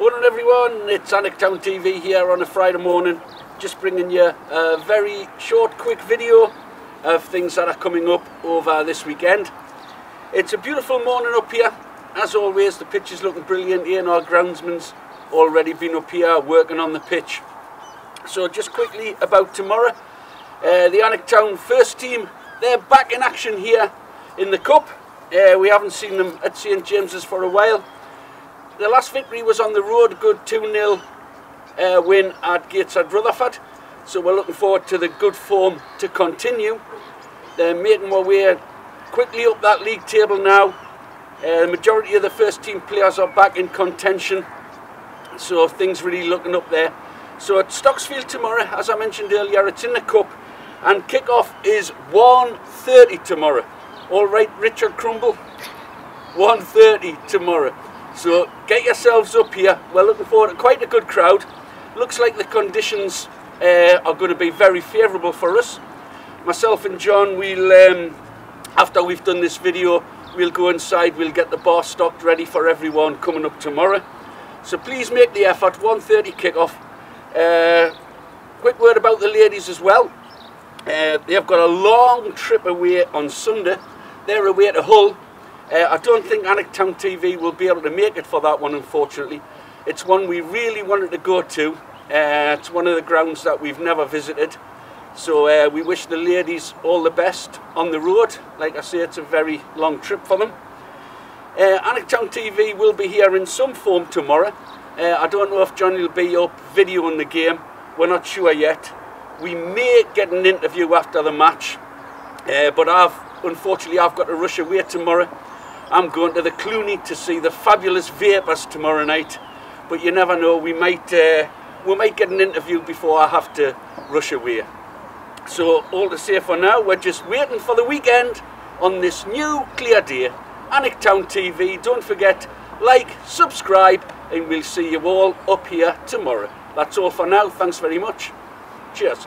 Morning everyone, it's Town TV here on a Friday morning just bringing you a very short quick video of things that are coming up over this weekend. It's a beautiful morning up here as always the pitch is looking brilliant here and our groundsman's already been up here working on the pitch. So just quickly about tomorrow, uh, the Town first team they're back in action here in the Cup. Uh, we haven't seen them at St James's for a while the last victory was on the road, good 2-0 uh, win at Gateshead Rutherford. So we're looking forward to the good form to continue. They're making their way quickly up that league table now. Uh, the majority of the first team players are back in contention. So things really looking up there. So at Stocksfield tomorrow, as I mentioned earlier, it's in the Cup. And kick-off is 1.30 tomorrow. All right, Richard Crumble? 1.30 tomorrow. So get yourselves up here. We're looking forward to quite a good crowd. Looks like the conditions uh, are going to be very favourable for us. Myself and John, we'll um, after we've done this video, we'll go inside. We'll get the bar stocked ready for everyone coming up tomorrow. So please make the effort. 1:30 kickoff. Uh, quick word about the ladies as well. Uh, they've got a long trip away on Sunday. They're away to Hull uh, I don't think Town TV will be able to make it for that one, unfortunately. It's one we really wanted to go to. Uh, it's one of the grounds that we've never visited. So uh, we wish the ladies all the best on the road. Like I say, it's a very long trip for them. Uh, TV will be here in some form tomorrow. Uh, I don't know if Johnny will be up videoing the game. We're not sure yet. We may get an interview after the match. Uh, but I've unfortunately I've got to rush away tomorrow. I'm going to the Cluny to see the fabulous Vapors tomorrow night. But you never know, we might, uh, we might get an interview before I have to rush away. So all to say for now, we're just waiting for the weekend on this new clear day. Town TV, don't forget, like, subscribe, and we'll see you all up here tomorrow. That's all for now. Thanks very much. Cheers.